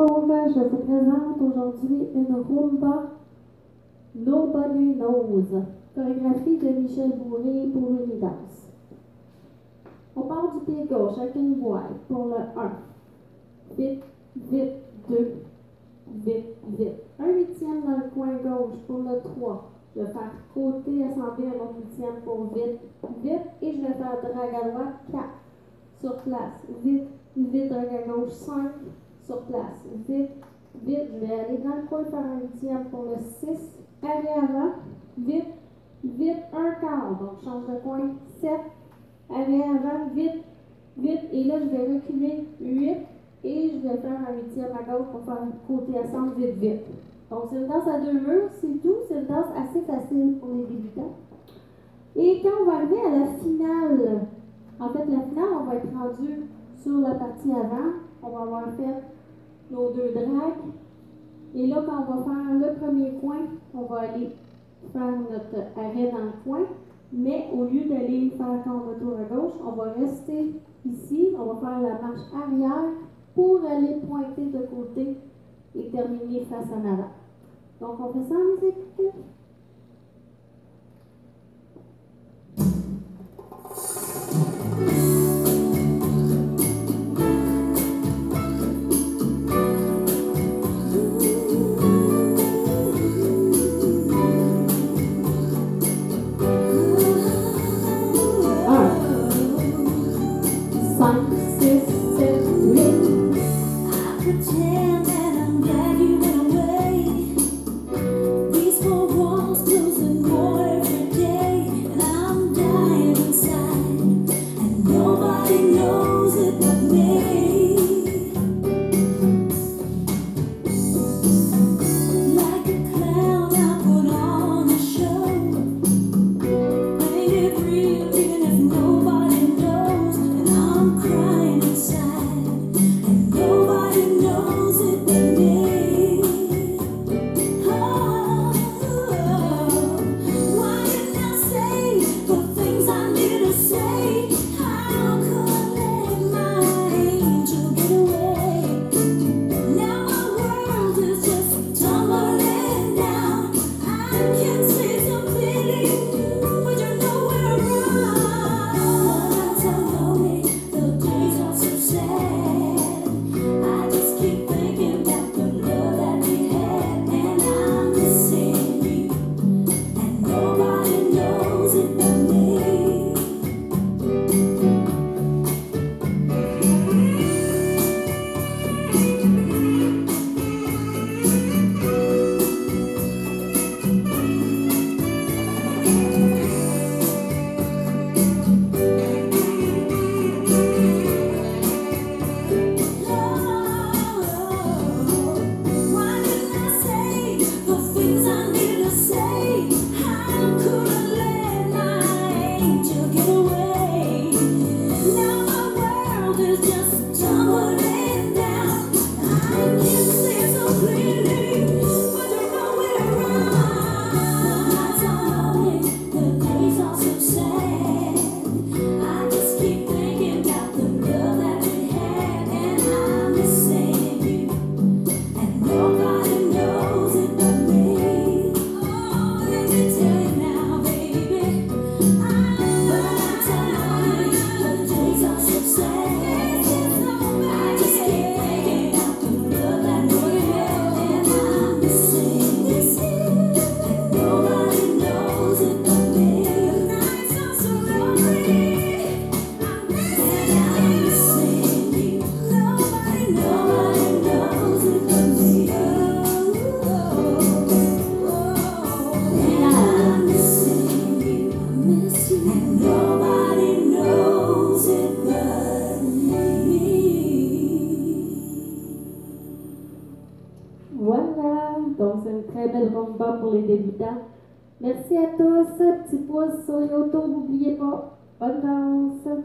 Je vous présente aujourd'hui une rumba Nobody Knows, chorégraphie de Michel Bourré pour Unidanse. On part du pied gauche avec une voile pour le 1. Vite, vite, 2. Vite, vite. Un huitième dans le coin gauche pour le 3. Je vais faire côté ascendé un autre huitième pour vite, vite. Et je vais faire drag à droite 4. Sur place. Vite, vite, drag à gauche 5. Sur place. Vite, vite. Je vais aller dans le coin faire un huitième pour le 6. Aller avant. Vite, vite, un quart. Donc, change de coin 7 aller avant, vite, vite, et là, je vais reculer 8, et je vais faire un huitième à gauche pour faire côté à centre, vite, vite. Donc, c'est une danse à deux murs, c'est tout, c'est une danse assez facile pour les débutants. Et quand on va arriver à la finale, en fait, la finale, on va être rendu sur la partie avant, on va avoir fait nos deux drags, et là, quand on va faire le premier coin, on va aller faire notre arrêt dans le coin, mais au lieu d'aller faire quand on tour à gauche, on va rester ici, on va faire la marche arrière pour aller pointer de côté et terminer face en avant. Donc on fait ça en musique. Pour les débutants. Merci à tous. Petit pouce sur YouTube, n'oubliez pas. Bonne danse.